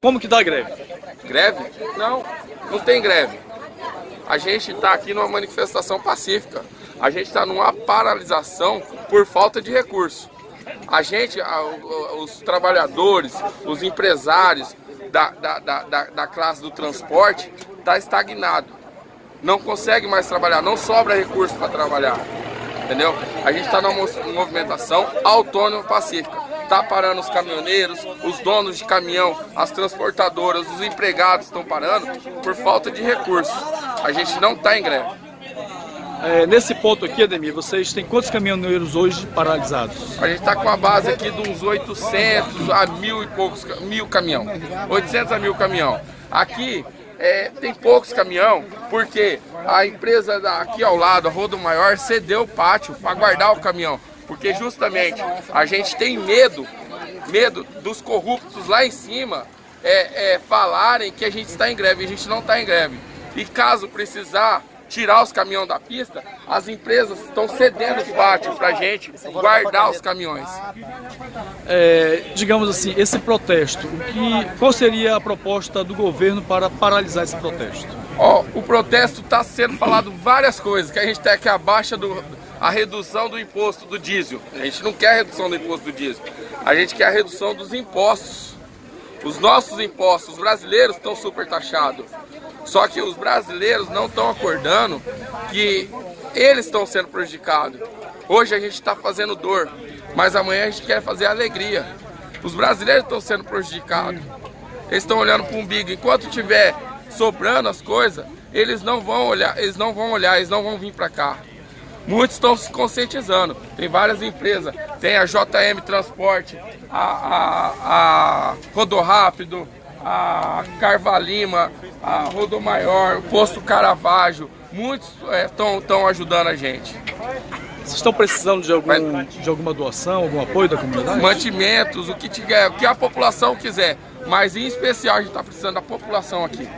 Como que dá greve? Greve? Não, não tem greve. A gente está aqui numa manifestação pacífica. A gente está numa paralisação por falta de recurso. A gente, os trabalhadores, os empresários da, da, da, da classe do transporte, está estagnado. Não consegue mais trabalhar, não sobra recurso para trabalhar. Entendeu? A gente está numa movimentação autônoma pacífica. Está parando os caminhoneiros, os donos de caminhão, as transportadoras, os empregados estão parando por falta de recursos. A gente não está em greve. É, nesse ponto aqui, Ademir, vocês têm quantos caminhoneiros hoje paralisados? A gente está com a base aqui de uns 800 a mil e poucos, mil caminhão. 800 a mil caminhão. Aqui é, tem poucos caminhão, porque a empresa aqui ao lado, a Rodo Maior, cedeu o pátio para guardar o caminhão. Porque justamente a gente tem medo, medo dos corruptos lá em cima é, é, falarem que a gente está em greve. A gente não está em greve. E caso precisar tirar os caminhões da pista, as empresas estão cedendo os pátios para a gente guardar os caminhões. É, digamos assim, esse protesto, o que, qual seria a proposta do governo para paralisar esse protesto? Ó, o protesto está sendo falado várias coisas, que a gente quer que a baixa do, a redução do imposto do diesel. A gente não quer a redução do imposto do diesel, a gente quer a redução dos impostos. Os nossos impostos, os brasileiros estão super taxados. Só que os brasileiros não estão acordando que eles estão sendo prejudicados. Hoje a gente está fazendo dor, mas amanhã a gente quer fazer alegria. Os brasileiros estão sendo prejudicados. Eles estão olhando para o umbigo. Enquanto tiver sobrando as coisas, eles não vão olhar, eles não vão olhar, eles não vão vir para cá. Muitos estão se conscientizando. Tem várias empresas. Tem a JM Transporte, a, a, a Rodorápido, a Carvalima, a Rodomaior, o Posto Caravaggio, muitos estão é, ajudando a gente. Vocês estão precisando de, algum, de alguma doação, algum apoio da comunidade? Mantimentos, o que tiver, o que a população quiser. Mas em especial a gente está precisando da população aqui.